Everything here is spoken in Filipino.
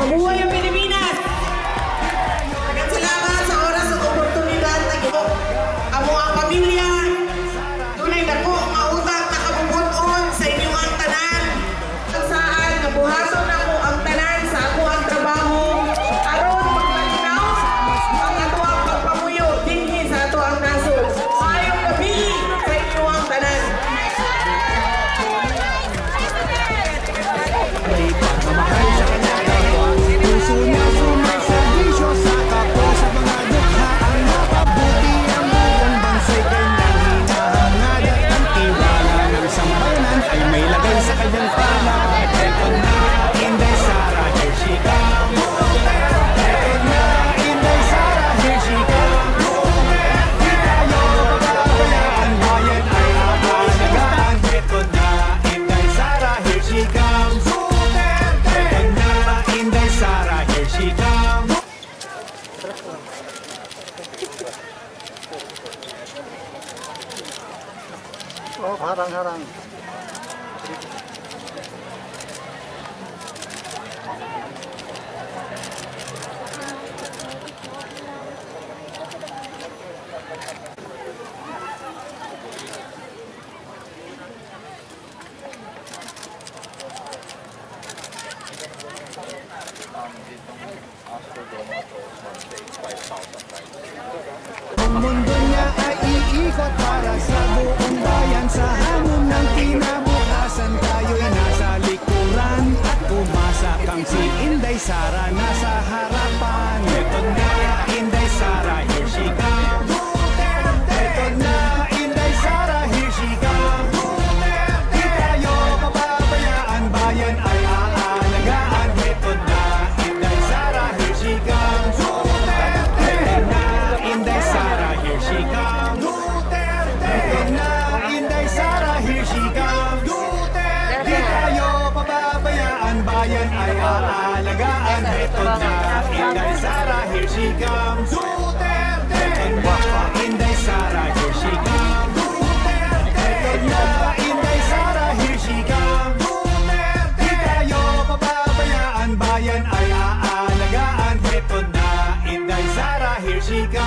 What. 어, 바랑, 바랑. Ang mundo niya ay iikot para sa buong bayan. Sa hamon ng kinabukasan tayo'y nasa likuran At umasa kang si Inday Sara. Nasa harap bayan ay aalagaan. Ito na, Inday Sara, here she comes. Duterte! Ito na, Inday Sara, here she comes. Duterte! Ito na, Inday Sara, here she comes. Duterte! Di tayo papabayaan, bayan ay aalagaan. Ito na, Inday Sara, here she comes.